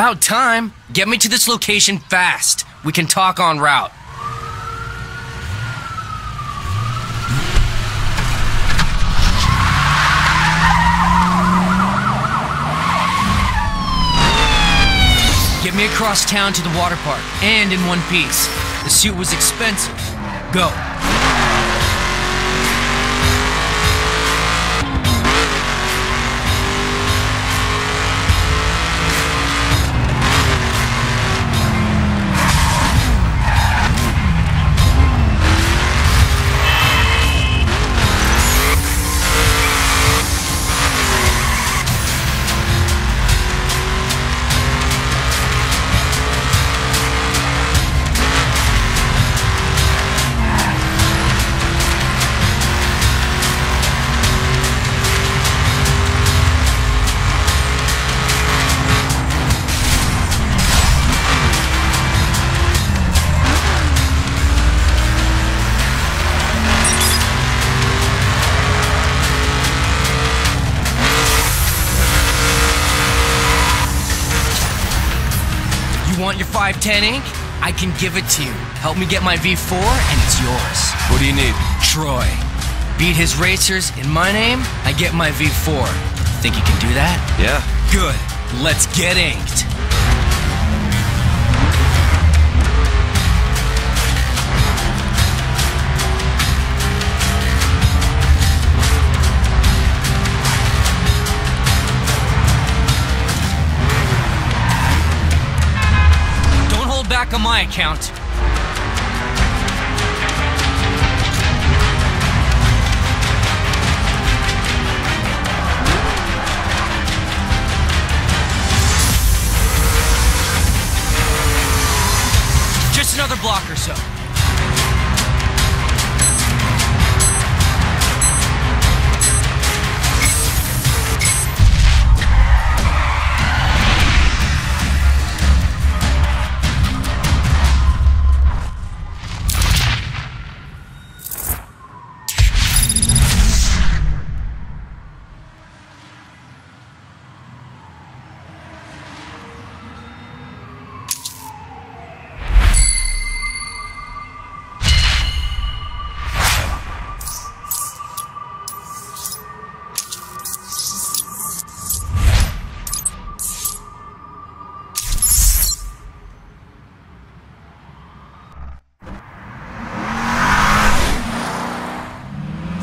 About time. Get me to this location fast. We can talk on route. Get me across town to the water park, and in one piece. The suit was expensive. Go. Your 510 ink? I can give it to you. Help me get my V4 and it's yours. What do you need? Troy. Beat his racers in my name, I get my V4. Think you can do that? Yeah. Good. Let's get inked. Back on my account. Just another block or so.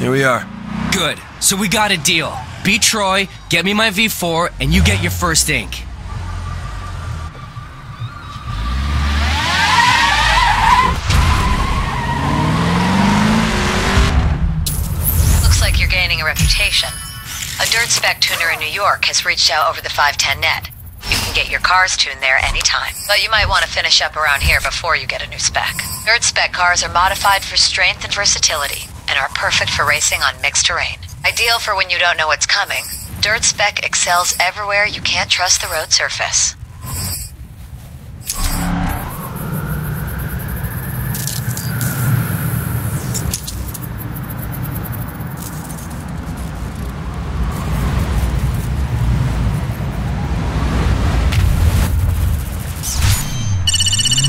Here we are. Good. So we got a deal. Beat Troy, get me my V4, and you get your first ink. Looks like you're gaining a reputation. A dirt spec tuner in New York has reached out over the 510 net. You can get your cars tuned there anytime. But you might want to finish up around here before you get a new spec. Dirt spec cars are modified for strength and versatility and are perfect for racing on mixed terrain. Ideal for when you don't know what's coming. Dirt spec excels everywhere you can't trust the road surface.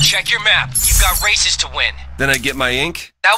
Check your map. You've got races to win. Then I get my ink? Now.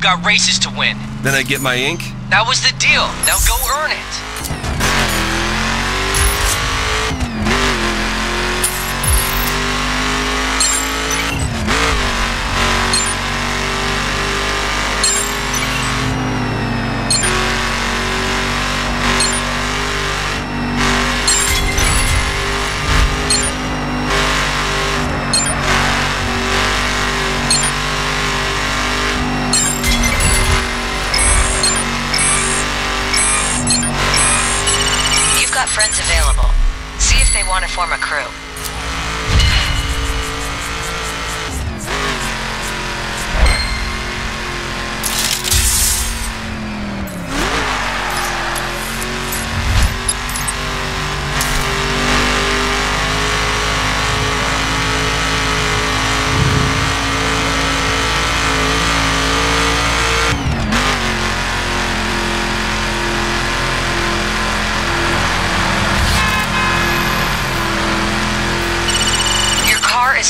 You've got races to win. Then I get my ink? That was the deal. Now go earn it.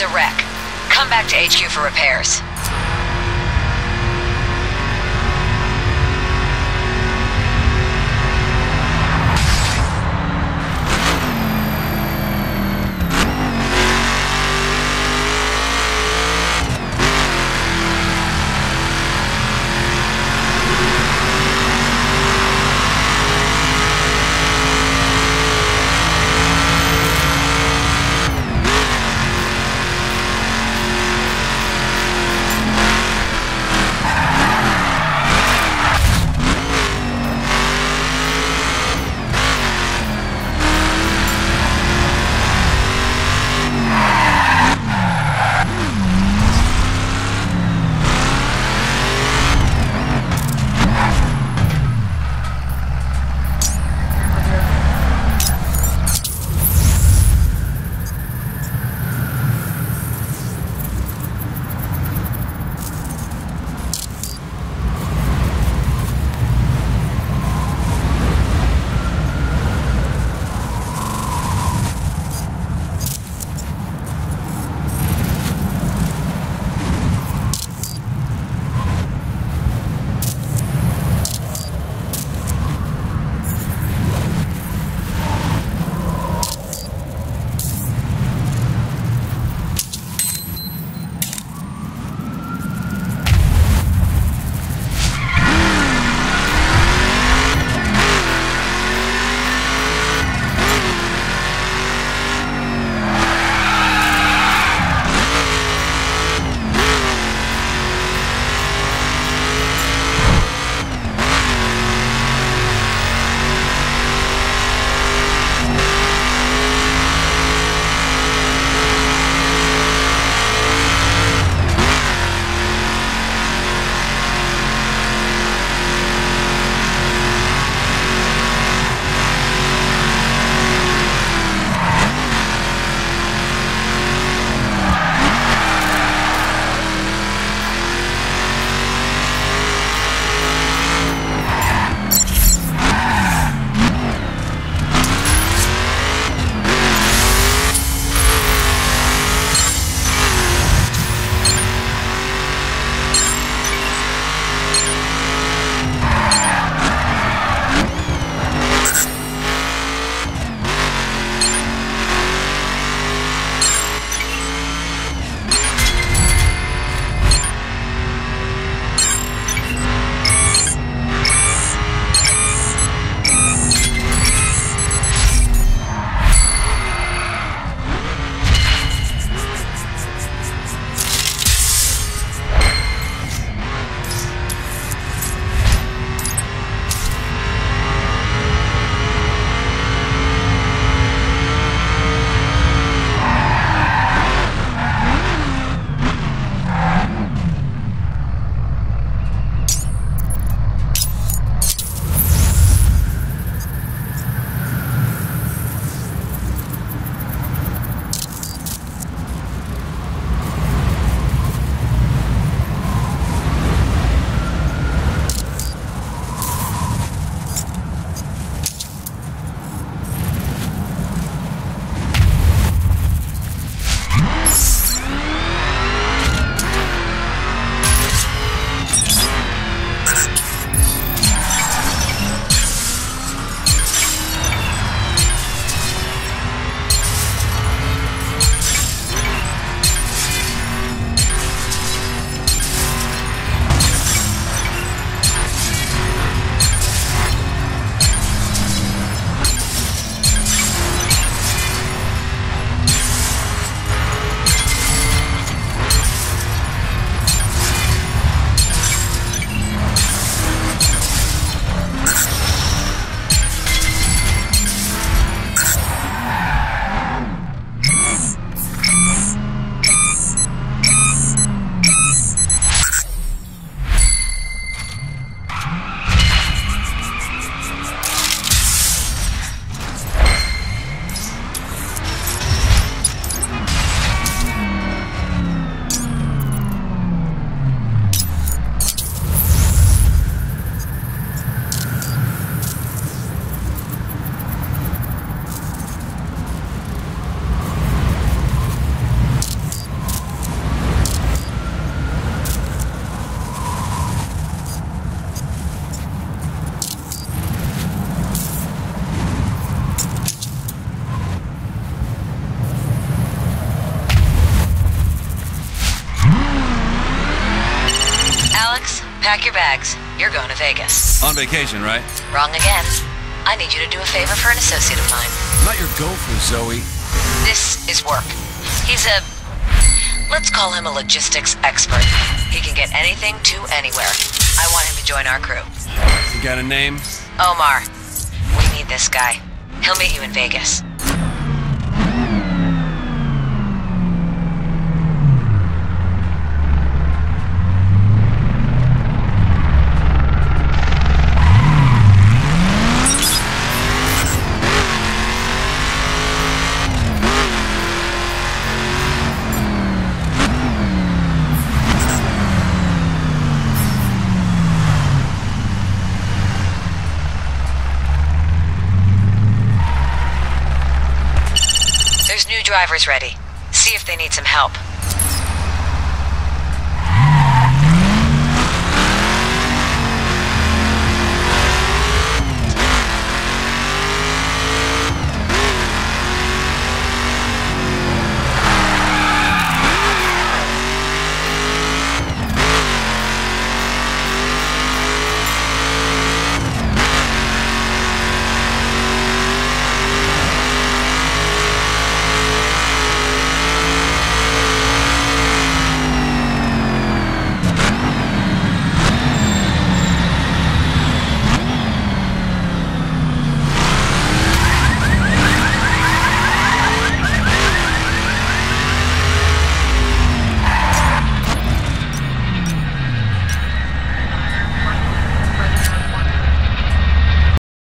A wreck. Come back to HQ for repairs. Pack your bags. You're going to Vegas. On vacation, right? Wrong again. I need you to do a favor for an associate of mine. Not your gopher, Zoe. This is work. He's a. Let's call him a logistics expert. He can get anything to anywhere. I want him to join our crew. You got a name? Omar. We need this guy. He'll meet you in Vegas. There's new drivers ready. See if they need some help.